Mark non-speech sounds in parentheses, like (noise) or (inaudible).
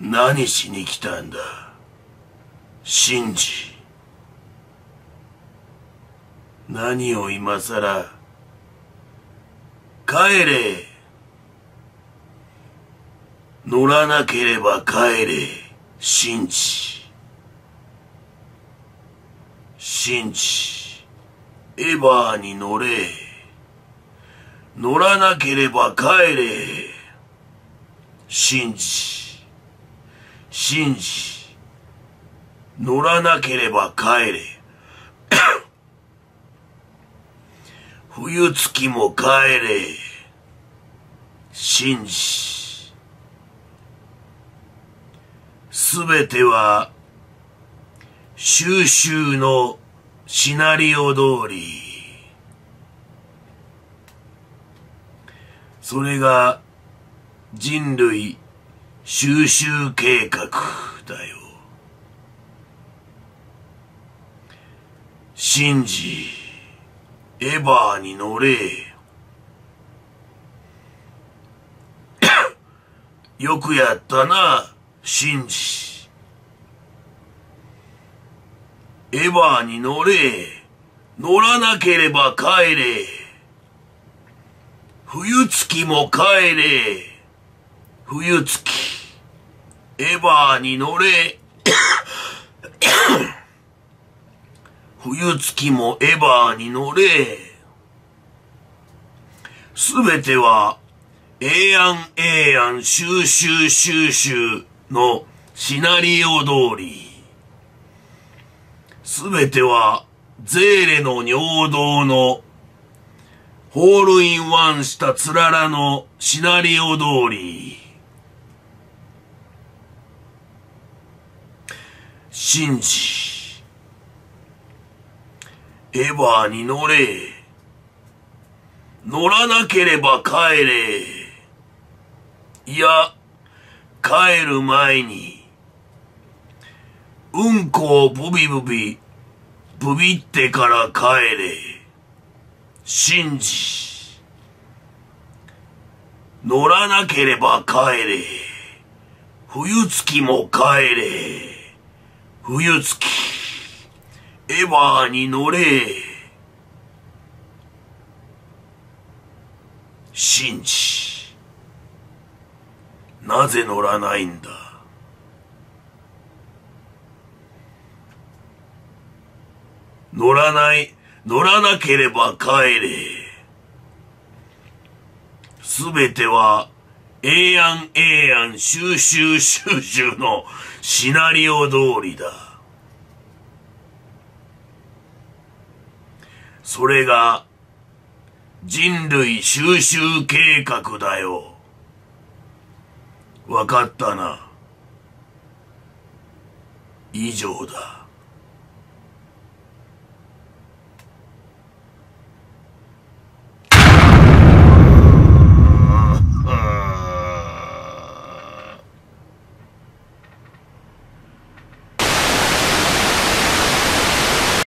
何しに来たんだ？シンジ。何を今さら帰れ。乗らなければ帰れシンジ。シンジ。エヴァーに乗れ乗らなければ帰れシンジ信じ、乗らなければ帰れ。(coughs) 冬月も帰れ。信じ。すべては、収集のシナリオ通り。それが人類収集計画だよ。シンジ、エヴァーに乗れ。(coughs) よくやったな、シンジ。エヴァーに乗れ。乗らなければ帰れ。冬月も帰れ。冬月。エヴァーに乗れ。(coughs) 冬月もエヴァーに乗れ。すべては、えやんえやん収集収集のシナリオ通り。すべては、ゼーレの尿道のホールインワンしたつららのシナリオ通り。信じ、エヴァーに乗れ。乗らなければ帰れ。いや、帰る前に、うんこをブビブビ、ブビってから帰れ。信じ、乗らなければ帰れ。冬月も帰れ。冬月、エヴァーに乗れ。信じ、なぜ乗らないんだ？乗らない、乗らなければ帰れ。すべては、ええやんええやん収集 (laughs) 収集のシナリオ通りだ。それが人類収集計画だよ。わかったな。以上だ。